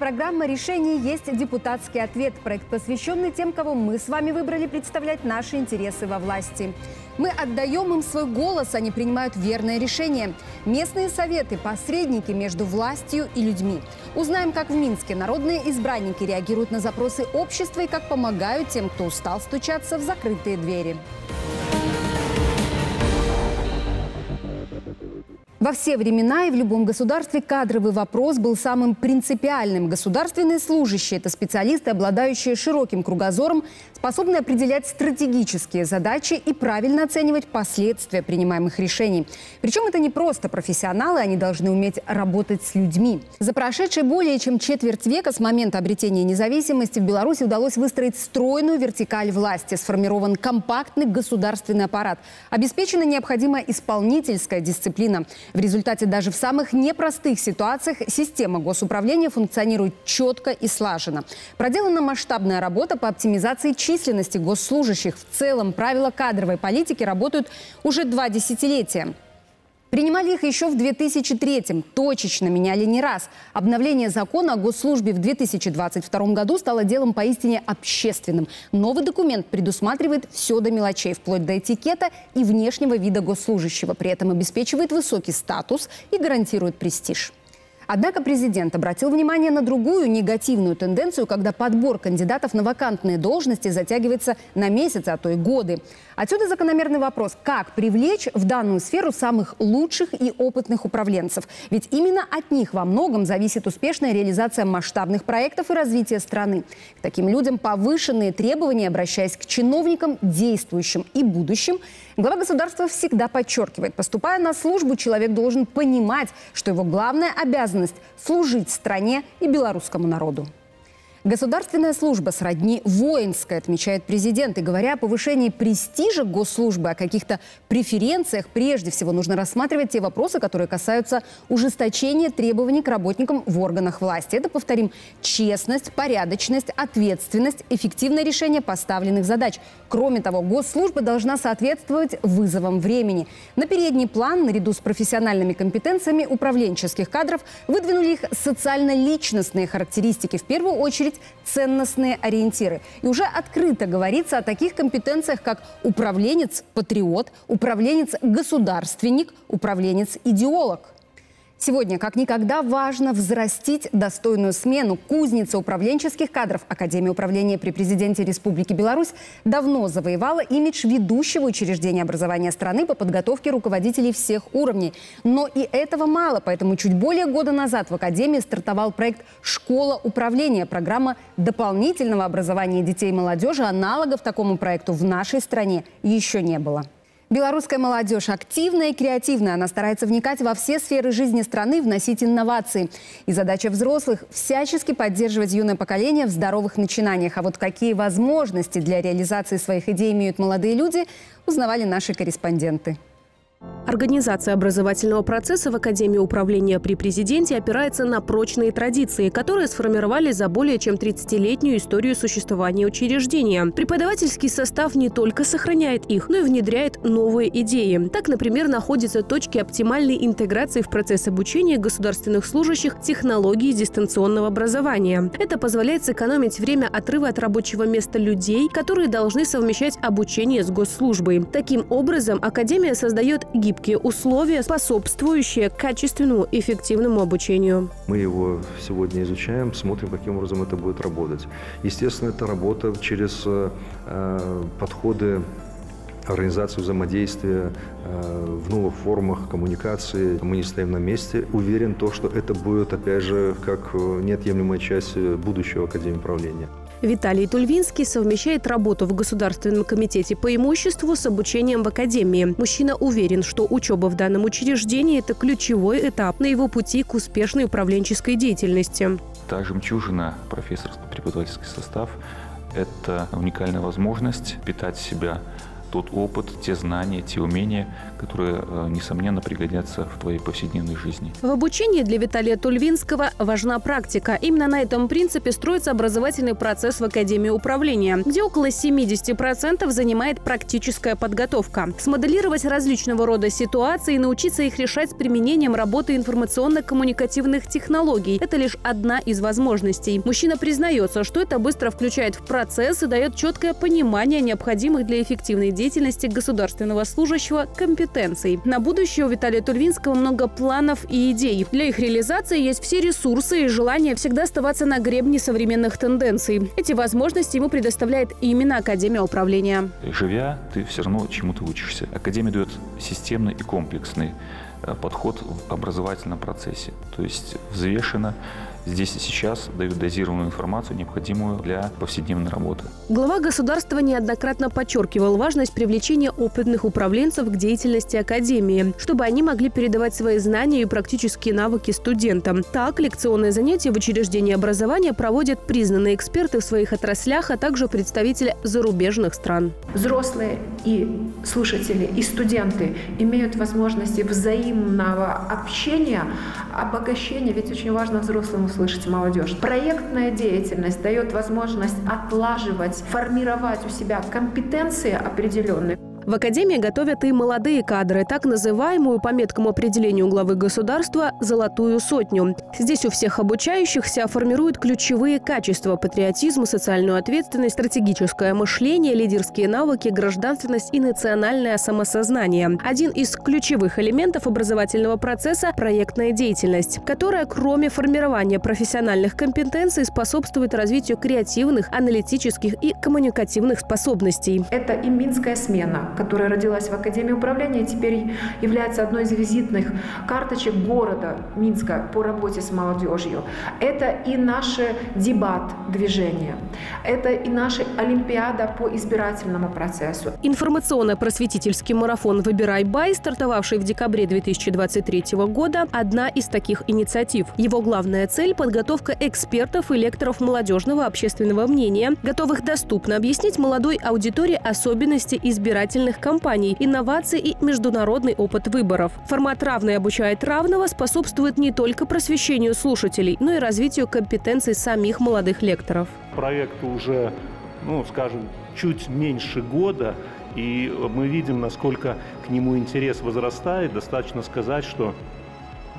Это программа «Решение есть депутатский ответ». Проект, посвященный тем, кого мы с вами выбрали представлять наши интересы во власти. Мы отдаем им свой голос, они принимают верное решение. Местные советы – посредники между властью и людьми. Узнаем, как в Минске народные избранники реагируют на запросы общества и как помогают тем, кто устал стучаться в закрытые двери. Во все времена и в любом государстве кадровый вопрос был самым принципиальным. Государственные служащие – это специалисты, обладающие широким кругозором, способные определять стратегические задачи и правильно оценивать последствия принимаемых решений. Причем это не просто профессионалы, они должны уметь работать с людьми. За прошедшие более чем четверть века с момента обретения независимости в Беларуси удалось выстроить стройную вертикаль власти, сформирован компактный государственный аппарат, обеспечена необходимая исполнительская дисциплина – в результате даже в самых непростых ситуациях система госуправления функционирует четко и слаженно. Проделана масштабная работа по оптимизации численности госслужащих. В целом правила кадровой политики работают уже два десятилетия. Принимали их еще в 2003-м, точечно меняли не раз. Обновление закона о госслужбе в 2022 году стало делом поистине общественным. Новый документ предусматривает все до мелочей, вплоть до этикета и внешнего вида госслужащего. При этом обеспечивает высокий статус и гарантирует престиж. Однако президент обратил внимание на другую негативную тенденцию, когда подбор кандидатов на вакантные должности затягивается на месяцы, а то и годы. Отсюда закономерный вопрос, как привлечь в данную сферу самых лучших и опытных управленцев. Ведь именно от них во многом зависит успешная реализация масштабных проектов и развитие страны. К таким людям повышенные требования, обращаясь к чиновникам, действующим и будущим, глава государства всегда подчеркивает, поступая на службу, человек должен понимать, что его главная обязанность обязанность служить стране и белорусскому народу. Государственная служба сродни воинской, отмечает президент. И говоря о повышении престижа госслужбы, о каких-то преференциях, прежде всего нужно рассматривать те вопросы, которые касаются ужесточения требований к работникам в органах власти. Это, повторим, честность, порядочность, ответственность, эффективное решение поставленных задач. Кроме того, госслужба должна соответствовать вызовам времени. На передний план, наряду с профессиональными компетенциями управленческих кадров, выдвинули их социально-личностные характеристики. В первую очередь ставить ценностные ориентиры. И уже открыто говорится о таких компетенциях, как управленец-патриот, управленец-государственник, управленец-идеолог – Сегодня, как никогда, важно взрастить достойную смену. Кузница управленческих кадров Академии управления при президенте Республики Беларусь давно завоевала имидж ведущего учреждения образования страны по подготовке руководителей всех уровней. Но и этого мало, поэтому чуть более года назад в Академии стартовал проект «Школа управления», программа дополнительного образования детей и молодежи. Аналогов такому проекту в нашей стране еще не было. Белорусская молодежь активная и креативная. Она старается вникать во все сферы жизни страны, вносить инновации. И задача взрослых – всячески поддерживать юное поколение в здоровых начинаниях. А вот какие возможности для реализации своих идей имеют молодые люди, узнавали наши корреспонденты. Организация образовательного процесса в Академии управления при президенте опирается на прочные традиции, которые сформировались за более чем 30-летнюю историю существования учреждения. Преподавательский состав не только сохраняет их, но и внедряет новые идеи. Так, например, находятся точки оптимальной интеграции в процесс обучения государственных служащих технологий дистанционного образования. Это позволяет сэкономить время отрыва от рабочего места людей, которые должны совмещать обучение с госслужбой. Таким образом, Академия создает гибкие условия, способствующие качественному эффективному обучению. Мы его сегодня изучаем, смотрим, каким образом это будет работать. Естественно, это работа через э, подходы организацию взаимодействия э, в новых формах коммуникации. Мы не стоим на месте. Уверен то, что это будет, опять же, как неотъемлемая часть будущего Академии управления. Виталий Тульвинский совмещает работу в Государственном комитете по имуществу с обучением в академии. Мужчина уверен, что учеба в данном учреждении – это ключевой этап на его пути к успешной управленческой деятельности. Та жемчужина профессорский преподавательский состав – это уникальная возможность питать себя тот опыт, те знания, те умения, которые, э, несомненно, пригодятся в твоей повседневной жизни. В обучении для Виталия Тульвинского важна практика. Именно на этом принципе строится образовательный процесс в Академии управления, где около 70% занимает практическая подготовка. Смоделировать различного рода ситуации и научиться их решать с применением работы информационно-коммуникативных технологий – это лишь одна из возможностей. Мужчина признается, что это быстро включает в процесс и дает четкое понимание необходимых для эффективной деятельности государственного служащего компетенций. На будущее у Виталия Тульвинского много планов и идей. Для их реализации есть все ресурсы и желание всегда оставаться на гребне современных тенденций. Эти возможности ему предоставляет именно Академия управления. Живя, ты все равно чему-то учишься. Академия дает системный и комплексный э, подход в образовательном процессе. То есть взвешенно здесь и сейчас дают дозированную информацию, необходимую для повседневной работы. Глава государства неоднократно подчеркивал важность привлечения опытных управленцев к деятельности Академии, чтобы они могли передавать свои знания и практические навыки студентам. Так, лекционные занятия в учреждении образования проводят признанные эксперты в своих отраслях, а также представители зарубежных стран. Взрослые и слушатели, и студенты имеют возможности взаимного общения, обогащения, ведь очень важно взрослым услышать молодежь. Проектная деятельность дает возможность отлаживать, формировать у себя компетенции определенные. В Академии готовят и молодые кадры, так называемую по меткому определению главы государства «золотую сотню». Здесь у всех обучающихся формируют ключевые качества – патриотизм, социальную ответственность, стратегическое мышление, лидерские навыки, гражданственность и национальное самосознание. Один из ключевых элементов образовательного процесса – проектная деятельность, которая, кроме формирования профессиональных компетенций, способствует развитию креативных, аналитических и коммуникативных способностей. Это и Минская смена, которая родилась в Академии управления, теперь является одной из визитных карточек города Минска по работе с молодежью. Это и наше дебат-движение, это и наша Олимпиада по избирательному процессу. Информационно-просветительский марафон «Выбирай Бай», стартовавший в декабре 2023 года, одна из таких инициатив. Его главная цель – подготовка экспертов и лекторов молодежного общественного мнения, готовых доступно объяснить молодой аудитории особенности избирательного строительных компаний, инновации и международный опыт выборов. Формат «Равный обучает равного» способствует не только просвещению слушателей, но и развитию компетенций самих молодых лекторов. Проекту уже, ну, скажем, чуть меньше года, и мы видим, насколько к нему интерес возрастает. Достаточно сказать, что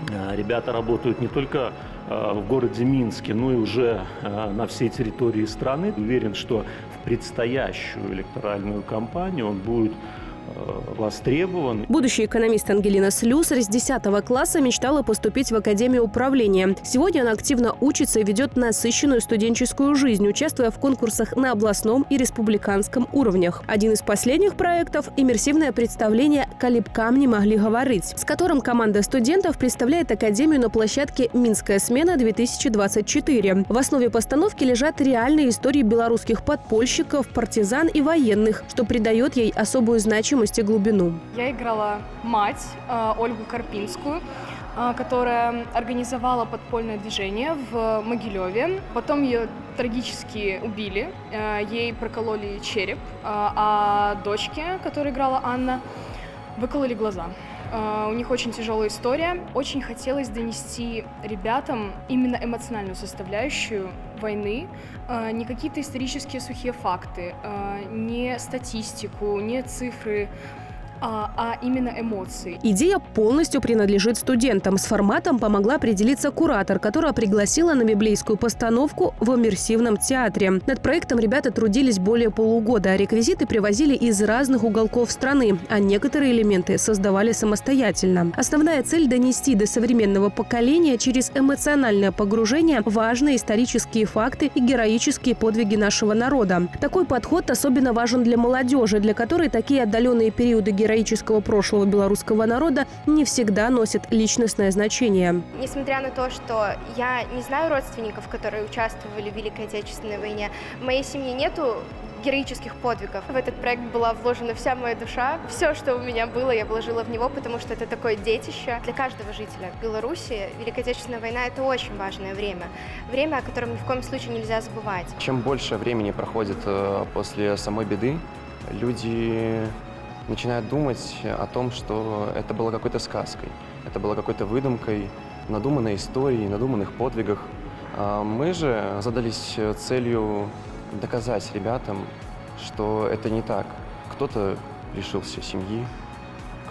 э, Ребята работают не только э, в городе Минске, но и уже э, на всей территории страны. Уверен, что предстоящую электоральную кампанию, он будет востребован. Будущий экономист Ангелина Слюсарь с 10 класса мечтала поступить в Академию управления. Сегодня она активно учится и ведет насыщенную студенческую жизнь, участвуя в конкурсах на областном и республиканском уровнях. Один из последних проектов – иммерсивное представление «Калибкам не могли говорить», с которым команда студентов представляет Академию на площадке «Минская смена-2024». В основе постановки лежат реальные истории белорусских подпольщиков, партизан и военных, что придает ей особую значимость значимость и глубину. Я играла мать э, Ольгу Карпинскую, э, которая организовала подпольное движение в Могилеве. Потом ее трагически убили, э, ей прокололи череп, а дочке, которая играла Анна, выкололи глаза. У них очень тяжелая история. Очень хотелось донести ребятам именно эмоциональную составляющую войны, не какие-то исторические сухие факты, не статистику, не цифры, а, а именно эмоции. Идея полностью принадлежит студентам. С форматом помогла определиться куратор, которая пригласила на библейскую постановку в иммерсивном театре. Над проектом ребята трудились более полугода, а реквизиты привозили из разных уголков страны, а некоторые элементы создавали самостоятельно. Основная цель – донести до современного поколения через эмоциональное погружение важные исторические факты и героические подвиги нашего народа. Такой подход особенно важен для молодежи, для которой такие отдаленные периоды героизма героического прошлого белорусского народа не всегда носит личностное значение. Несмотря на то, что я не знаю родственников, которые участвовали в Великой Отечественной войне, в моей семье нету героических подвигов. В этот проект была вложена вся моя душа. Все, что у меня было, я вложила в него, потому что это такое детище. Для каждого жителя Беларуси Великая Отечественная война – это очень важное время. Время, о котором ни в коем случае нельзя забывать. Чем больше времени проходит э, после самой беды, люди начинают думать о том, что это было какой-то сказкой, это было какой-то выдумкой, надуманной историей, надуманных подвигах. А мы же задались целью доказать ребятам, что это не так. Кто-то лишился семьи,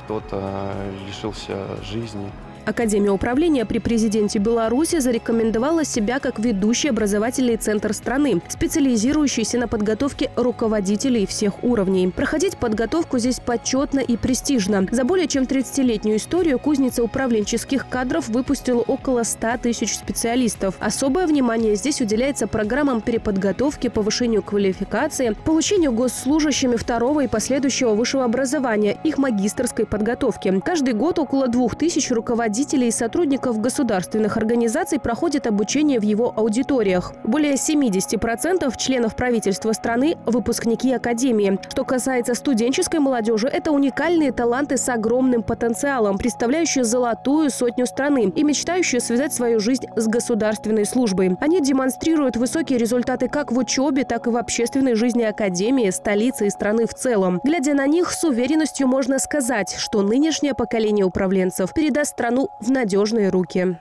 кто-то лишился жизни, Академия управления при президенте Беларуси зарекомендовала себя как ведущий образовательный центр страны, специализирующийся на подготовке руководителей всех уровней. Проходить подготовку здесь почетно и престижно. За более чем 30-летнюю историю кузница управленческих кадров выпустила около 100 тысяч специалистов. Особое внимание здесь уделяется программам переподготовки, повышению квалификации, получению госслужащими второго и последующего высшего образования, их магистрской подготовки. Каждый год около двух тысяч руководителей руководителей и сотрудников государственных организаций проходит обучение в его аудиториях. Более 70% членов правительства страны – выпускники Академии. Что касается студенческой молодежи, это уникальные таланты с огромным потенциалом, представляющие золотую сотню страны и мечтающие связать свою жизнь с государственной службой. Они демонстрируют высокие результаты как в учебе, так и в общественной жизни Академии, столицы и страны в целом. Глядя на них, с уверенностью можно сказать, что нынешнее поколение управленцев передаст страну страну в надежные руки.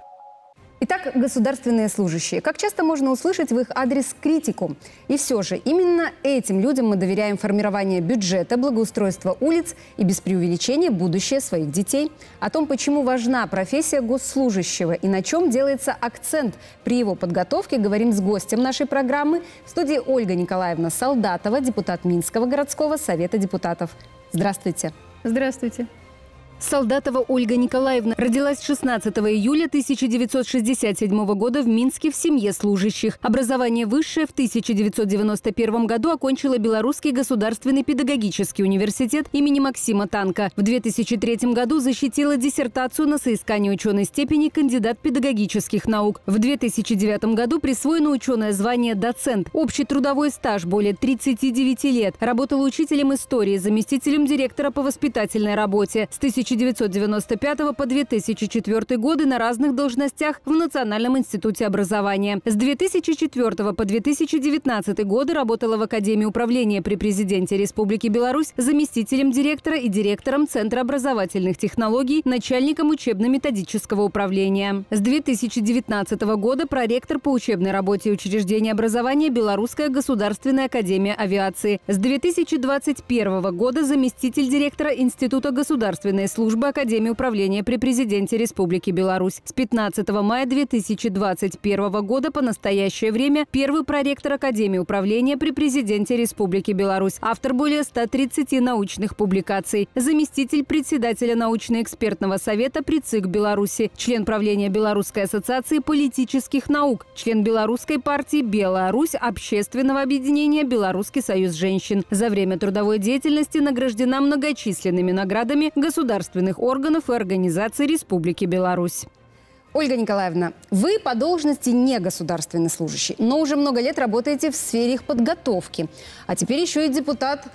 Итак, государственные служащие. Как часто можно услышать в их адрес критику? И все же, именно этим людям мы доверяем формирование бюджета, благоустройство улиц и без преувеличения будущее своих детей. О том, почему важна профессия госслужащего и на чем делается акцент при его подготовке, говорим с гостем нашей программы. В студии Ольга Николаевна Солдатова, депутат Минского городского совета депутатов. Здравствуйте. Здравствуйте. Солдатова Ольга Николаевна родилась 16 июля 1967 года в Минске в семье служащих. Образование высшее в 1991 году окончила Белорусский государственный педагогический университет имени Максима Танка. В 2003 году защитила диссертацию на соискание ученой степени кандидат педагогических наук. В 2009 году присвоено ученое звание доцент. Общий трудовой стаж более 39 лет. Работала учителем истории, заместителем директора по воспитательной работе. С 1000 1995 по 2004 годы на разных должностях в Национальном институте образования. С 2004 по 2019 годы работала в Академии управления при президенте Республики Беларусь заместителем директора и директором Центра образовательных технологий, начальником учебно-методического управления. С 2019 года проректор по учебной работе учреждения образования Белорусская государственная академия авиации. С 2021 года заместитель директора Института государственной службы службы Академии управления при президенте Республики Беларусь. С 15 мая 2021 года по настоящее время первый проректор Академии управления при президенте Республики Беларусь. Автор более 130 научных публикаций. Заместитель председателя научно-экспертного совета при ЦИК Беларуси. Член правления Белорусской ассоциации политических наук. Член Белорусской партии «Беларусь» общественного объединения «Белорусский союз женщин». За время трудовой деятельности награждена многочисленными наградами государственных государственных органов и организаций Республики Беларусь. Ольга Николаевна, вы по должности не государственный служащий, но уже много лет работаете в сфере их подготовки. А теперь еще и депутат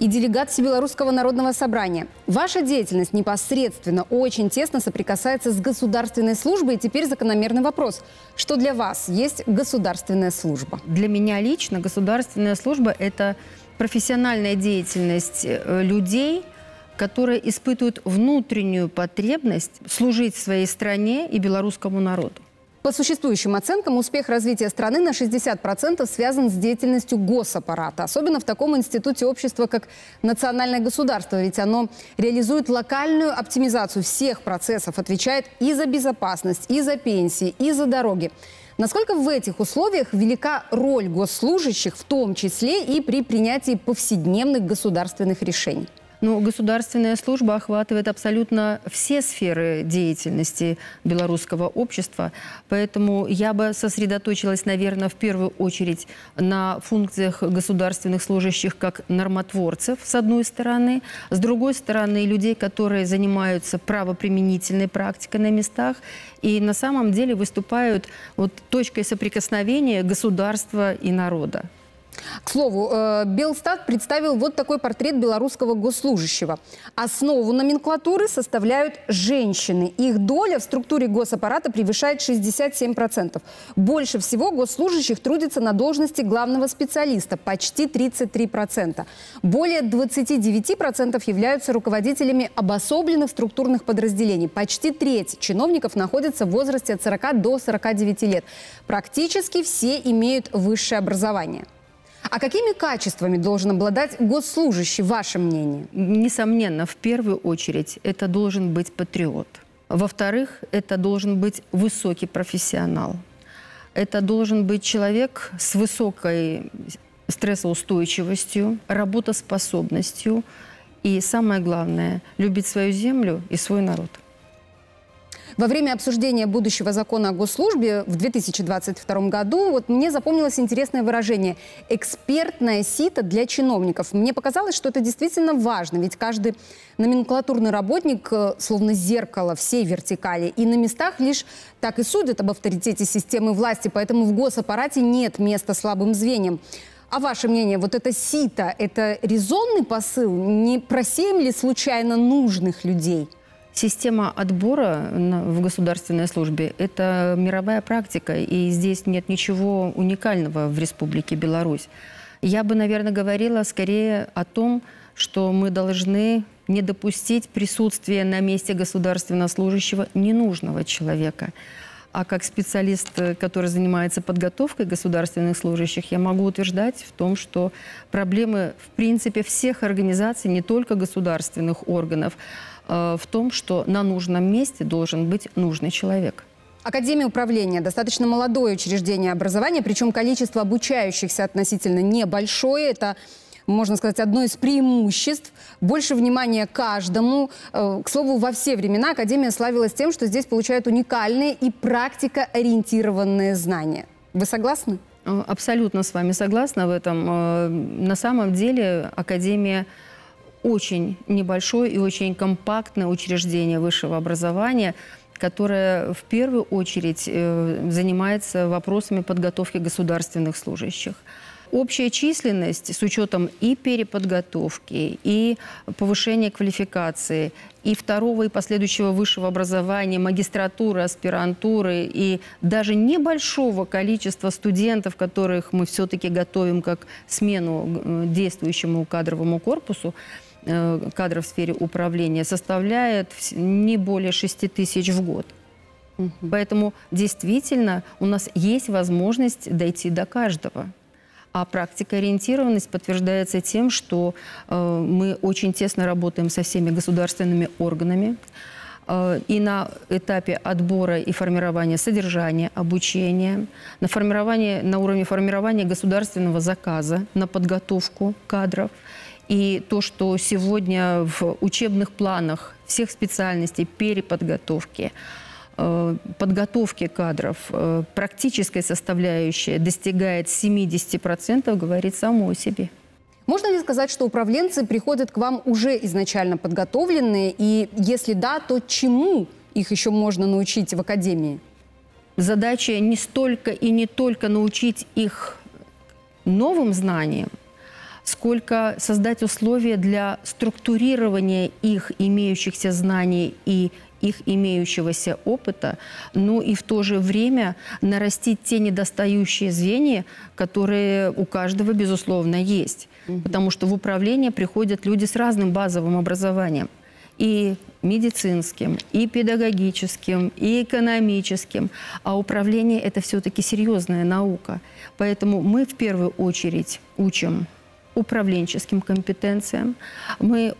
и делегат Всебелорусского народного собрания. Ваша деятельность непосредственно очень тесно соприкасается с государственной службой. И теперь закономерный вопрос. Что для вас есть государственная служба? Для меня лично государственная служба – это профессиональная деятельность э, людей – которые испытывают внутреннюю потребность служить своей стране и белорусскому народу. По существующим оценкам, успех развития страны на 60% связан с деятельностью госаппарата. Особенно в таком институте общества, как национальное государство. Ведь оно реализует локальную оптимизацию всех процессов, отвечает и за безопасность, и за пенсии, и за дороги. Насколько в этих условиях велика роль госслужащих, в том числе и при принятии повседневных государственных решений? Ну, государственная служба охватывает абсолютно все сферы деятельности белорусского общества, поэтому я бы сосредоточилась, наверное, в первую очередь на функциях государственных служащих как нормотворцев, с одной стороны, с другой стороны, людей, которые занимаются правоприменительной практикой на местах. И на самом деле выступают вот точкой соприкосновения государства и народа. К слову, э, Белстат представил вот такой портрет белорусского госслужащего. Основу номенклатуры составляют женщины. Их доля в структуре госаппарата превышает 67%. Больше всего госслужащих трудится на должности главного специалиста – почти 33%. Более 29% являются руководителями обособленных структурных подразделений. Почти треть чиновников находится в возрасте от 40 до 49 лет. Практически все имеют высшее образование. А какими качествами должен обладать госслужащий, ваше мнение? Несомненно, в первую очередь это должен быть патриот. Во-вторых, это должен быть высокий профессионал. Это должен быть человек с высокой стрессоустойчивостью, работоспособностью и, самое главное, любить свою землю и свой народ. Во время обсуждения будущего закона о госслужбе в 2022 году вот мне запомнилось интересное выражение «экспертное сито для чиновников». Мне показалось, что это действительно важно, ведь каждый номенклатурный работник э, словно зеркало всей вертикали. И на местах лишь так и судят об авторитете системы власти, поэтому в госаппарате нет места слабым звеньям. А ваше мнение, вот это сито, это резонный посыл? Не просеем ли случайно нужных людей? Система отбора в государственной службе – это мировая практика, и здесь нет ничего уникального в Республике Беларусь. Я бы, наверное, говорила скорее о том, что мы должны не допустить присутствия на месте государственного служащего ненужного человека. А как специалист, который занимается подготовкой государственных служащих, я могу утверждать в том, что проблемы, в принципе, всех организаций, не только государственных органов, в том, что на нужном месте должен быть нужный человек. Академия управления – достаточно молодое учреждение образования, причем количество обучающихся относительно небольшое. Это можно сказать, одно из преимуществ. Больше внимания каждому. Э, к слову, во все времена Академия славилась тем, что здесь получают уникальные и практикоориентированные знания. Вы согласны? Э, абсолютно с вами согласна в этом. На самом деле Академия очень небольшое и очень компактное учреждение высшего образования, которое в первую очередь э, занимается вопросами подготовки государственных служащих. Общая численность с учетом и переподготовки, и повышения квалификации, и второго и последующего высшего образования, магистратуры, аспирантуры и даже небольшого количества студентов, которых мы все-таки готовим как смену э, действующему кадровому корпусу, кадров в сфере управления составляет не более 6 тысяч в год. Угу. Поэтому действительно у нас есть возможность дойти до каждого. А практика ориентированность подтверждается тем, что э, мы очень тесно работаем со всеми государственными органами. Э, и на этапе отбора и формирования содержания, обучения, на, формирование, на уровне формирования государственного заказа на подготовку кадров – и то, что сегодня в учебных планах всех специальностей переподготовки, э, подготовки кадров, э, практической составляющей достигает 70%, говорит само о себе. Можно ли сказать, что управленцы приходят к вам уже изначально подготовленные? И если да, то чему их еще можно научить в академии? Задача не столько и не только научить их новым знаниям, сколько создать условия для структурирования их имеющихся знаний и их имеющегося опыта, ну и в то же время нарастить те недостающие звенья, которые у каждого, безусловно, есть. Угу. Потому что в управление приходят люди с разным базовым образованием. И медицинским, и педагогическим, и экономическим. А управление – это все-таки серьезная наука. Поэтому мы в первую очередь учим управленческим компетенциям, мы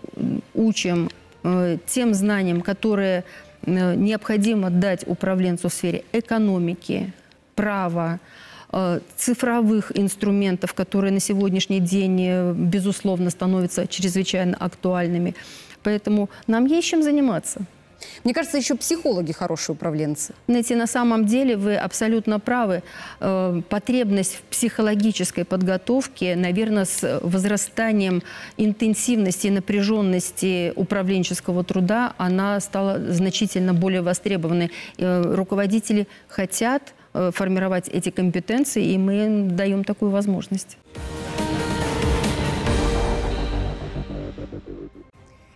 учим э, тем знаниям, которые э, необходимо дать управленцу в сфере экономики, права, э, цифровых инструментов, которые на сегодняшний день, безусловно, становятся чрезвычайно актуальными. Поэтому нам есть чем заниматься. Мне кажется, еще психологи хорошие управленцы. Знаете, на самом деле вы абсолютно правы. Э, потребность в психологической подготовке, наверное, с возрастанием интенсивности и напряженности управленческого труда, она стала значительно более востребованной. Э, руководители хотят э, формировать эти компетенции, и мы даем такую возможность.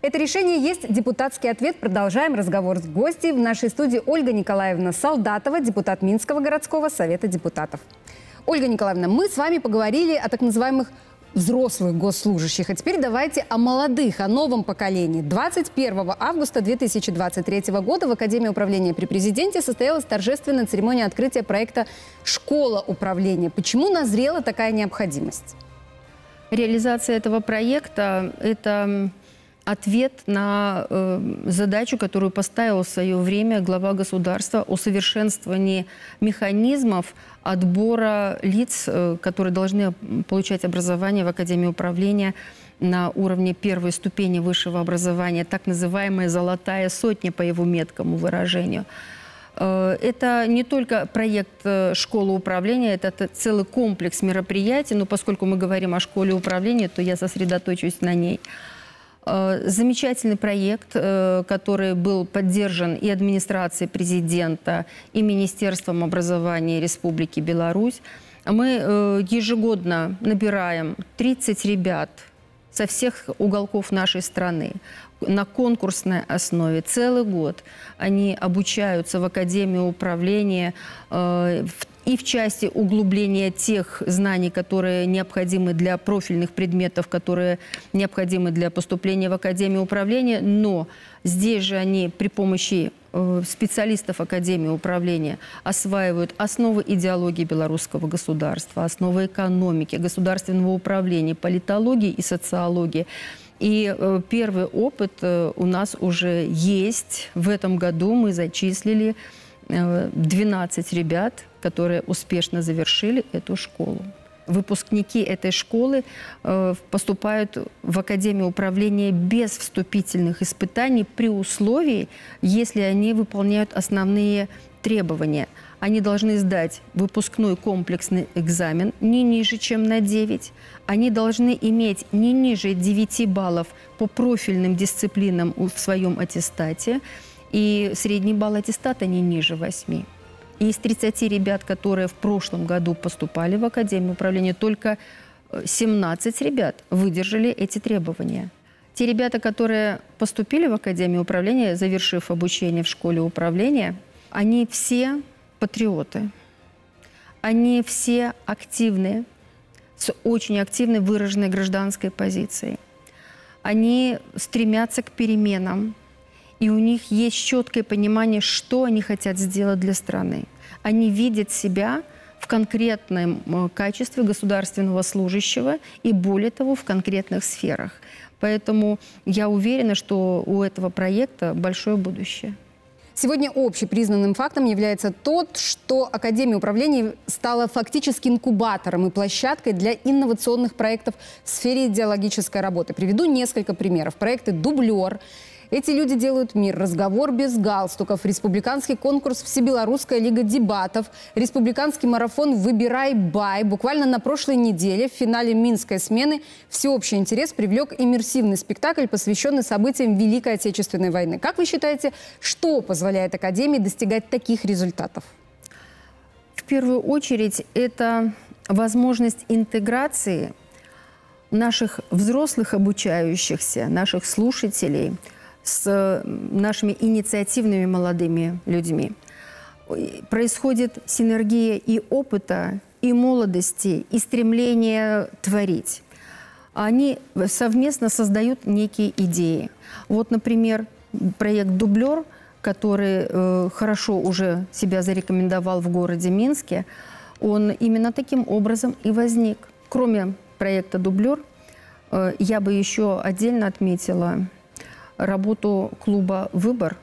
Это решение есть депутатский ответ. Продолжаем разговор с гостей. В нашей студии Ольга Николаевна Солдатова, депутат Минского городского совета депутатов. Ольга Николаевна, мы с вами поговорили о так называемых взрослых госслужащих. А теперь давайте о молодых, о новом поколении. 21 августа 2023 года в Академии управления при президенте состоялась торжественная церемония открытия проекта «Школа управления». Почему назрела такая необходимость? Реализация этого проекта – это ответ на э, задачу, которую поставил в свое время глава государства о совершенствовании механизмов отбора лиц, э, которые должны получать образование в Академии управления на уровне первой ступени высшего образования, так называемая «золотая сотня» по его меткому выражению. Э, это не только проект э, школы управления, это целый комплекс мероприятий, но поскольку мы говорим о школе управления, то я сосредоточусь на ней. Э, замечательный проект, э, который был поддержан и администрацией президента, и Министерством образования Республики Беларусь. Мы э, ежегодно набираем 30 ребят со всех уголков нашей страны на конкурсной основе целый год. Они обучаются в Академии управления в и в части углубления тех знаний, которые необходимы для профильных предметов, которые необходимы для поступления в Академию управления, но здесь же они при помощи э, специалистов Академии управления осваивают основы идеологии белорусского государства, основы экономики, государственного управления, политологии и социологии. И э, первый опыт э, у нас уже есть. В этом году мы зачислили 12 ребят, которые успешно завершили эту школу. Выпускники этой школы э, поступают в Академию управления без вступительных испытаний при условии, если они выполняют основные требования. Они должны сдать выпускной комплексный экзамен не ниже, чем на 9. Они должны иметь не ниже 9 баллов по профильным дисциплинам в своем аттестате и средний балл аттестата не ниже 8. И из 30 ребят, которые в прошлом году поступали в Академию управления, только 17 э, ребят выдержали эти требования. Те ребята, которые поступили в Академию управления, завершив обучение в школе управления, они все патриоты. Они все активные, с очень активной выраженной гражданской позицией. Они стремятся к переменам, и у них есть четкое понимание, что они хотят сделать для страны. Они видят себя в конкретном качестве государственного служащего и, более того, в конкретных сферах. Поэтому я уверена, что у этого проекта большое будущее. Сегодня общепризнанным фактом является тот, что Академия управления стала фактически инкубатором и площадкой для инновационных проектов в сфере идеологической работы. Приведу несколько примеров. Проекты «Дублер», эти люди делают мир. Разговор без галстуков, республиканский конкурс «Всебелорусская лига дебатов», республиканский марафон «Выбирай бай». Буквально на прошлой неделе в финале Минской смены всеобщий интерес привлек иммерсивный спектакль, посвященный событиям Великой Отечественной войны. Как вы считаете, что позволяет Академии достигать таких результатов? В первую очередь это возможность интеграции наших взрослых обучающихся, наших слушателей – с нашими инициативными молодыми людьми. Происходит синергия и опыта, и молодости, и стремления творить. Они совместно создают некие идеи. Вот, например, проект «Дублер», который э, хорошо уже себя зарекомендовал в городе Минске, он именно таким образом и возник. Кроме проекта «Дублер», э, я бы еще отдельно отметила работу клуба «Выбор»,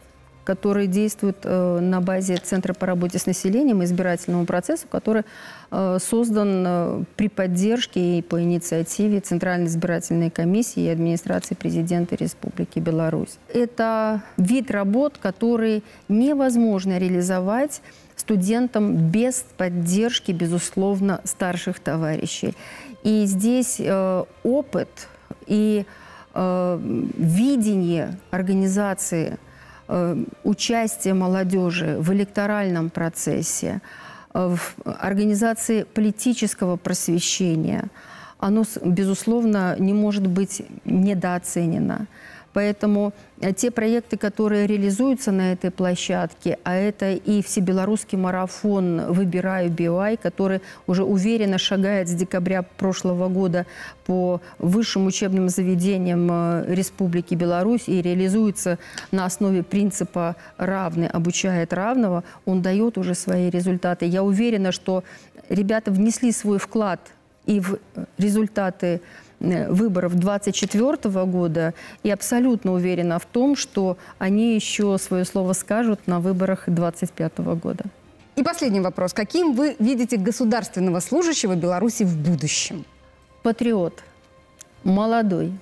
который действует э, на базе Центра по работе с населением и избирательному процессу, который э, создан э, при поддержке и по инициативе Центральной избирательной комиссии и администрации президента Республики Беларусь. Это вид работ, который невозможно реализовать студентам без поддержки, безусловно, старших товарищей. И здесь опыт и Э, видение организации э, участия молодежи в электоральном процессе, э, в организации политического просвещения, оно, безусловно, не может быть недооценено. Поэтому э, те проекты, которые реализуются на этой площадке, а это и всебелорусский марафон «Выбираю БИОАЙ», который уже уверенно шагает с декабря прошлого года по высшим учебным заведениям э, Республики Беларусь и реализуется на основе принципа «равный обучает равного», он дает уже свои результаты. Я уверена, что ребята внесли свой вклад и в результаты выборов 2024 года и абсолютно уверена в том, что они еще свое слово скажут на выборах 2025 года. И последний вопрос. Каким вы видите государственного служащего Беларуси в будущем? Патриот. Молодой,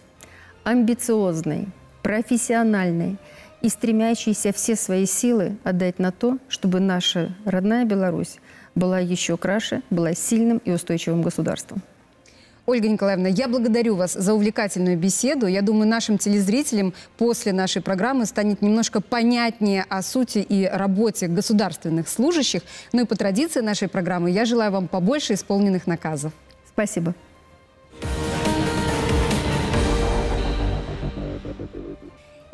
амбициозный, профессиональный и стремящийся все свои силы отдать на то, чтобы наша родная Беларусь была еще краше, была сильным и устойчивым государством. Ольга Николаевна, я благодарю вас за увлекательную беседу. Я думаю, нашим телезрителям после нашей программы станет немножко понятнее о сути и работе государственных служащих. Ну и по традиции нашей программы я желаю вам побольше исполненных наказов. Спасибо.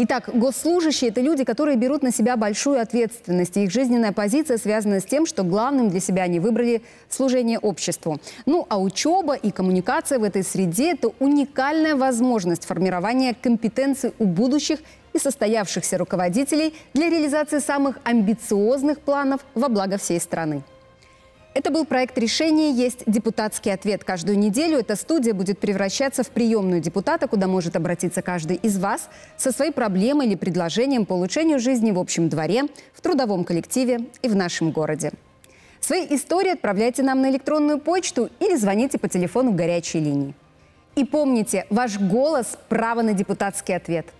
Итак, госслужащие – это люди, которые берут на себя большую ответственность. Их жизненная позиция связана с тем, что главным для себя они выбрали служение обществу. Ну, а учеба и коммуникация в этой среде – это уникальная возможность формирования компетенций у будущих и состоявшихся руководителей для реализации самых амбициозных планов во благо всей страны. Это был проект решения «Есть депутатский ответ». Каждую неделю эта студия будет превращаться в приемную депутата, куда может обратиться каждый из вас со своей проблемой или предложением по улучшению жизни в общем дворе, в трудовом коллективе и в нашем городе. Свои истории отправляйте нам на электронную почту или звоните по телефону горячей линии. И помните, ваш голос – право на депутатский ответ –